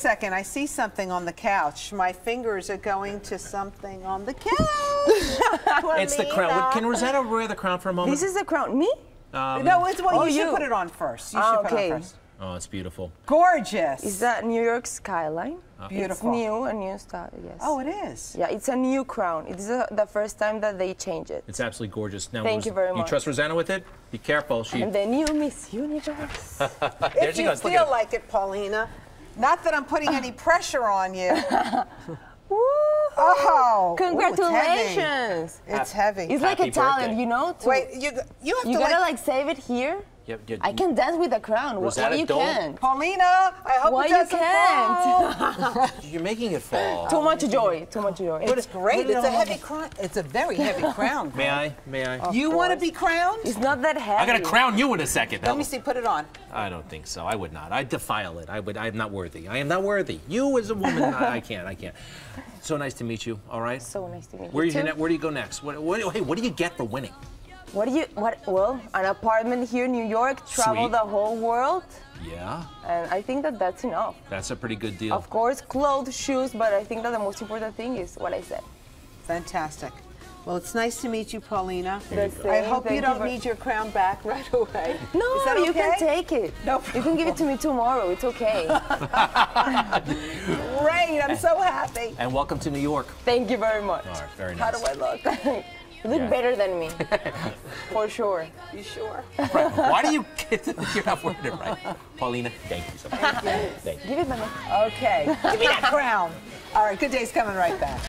second, I see something on the couch. My fingers are going to something on the couch. It's the crown. Can Rosanna wear the crown for a moment? This is the crown. Me? Um, No, it's well, Oh, you should put it on first. You Ah, should put it okay. on first. oh, it's beautiful. Gorgeous. Is that New York skyline? Beautiful. It's new, a new style. Yes. Oh, it is. Yeah, it's a new crown. It is uh the first time that they change it. It's absolutely gorgeous. Now, Thank you very You much. You trust Rosanna with it? Be careful. She. And the new Miss Universe. there if she you goes. Look feel at like it, Paulina. Not that I'm putting any pressure on you. Woo! Oh, ooh, Congratulations! It's heavy. It's like Happy a talent, birthday. you know? to- Wait, you you have you to gotta like, like save it here. Yeah, yeah, I can dance with a crown. Wh- Rosanna, Why you don't- can't? Paulina. I hope Why it you can't? You're making it fall. Too much joy. Too much joy. It's great. put It's a heavy crown. It's a very heavy crown. May I? May I? You want to be crowned? It's not that heavy. I gotta crown you in a second. Let me see. Put it on. I don't think so. I would not. I defile it. I would. I am not worthy. I am not worthy. You as a woman, I, I can't. I can't. So nice to meet you. All right. So nice to meet Where, you. you too. ne- where do you go next? What, what, hey, what do you get for winning? What do you? What? Well, an apartment here in New York. Travel Sweet. the whole world, Yeah, and I think that that's enough. that's a pretty good deal. Of course, clothes, shoes, but I think that the most important thing is what I said. Fantastic. Well, it's nice to meet you, Paulina. The I same, hope you don't ver- need your crown back right away. No, Is that you can take it. No problem. You can give it to me tomorrow. It's okay. Great. I'm so happy. And welcome to New York. Thank you very much. All right, very nice. How do I look? You look Yeah. better than me, for sure. You sure? Right. Why do you get You're not wearing it right. Paulina, thank you so much. Thank you. Give it, Mama. Okay. Give me that crown. All right. Good day's coming right back.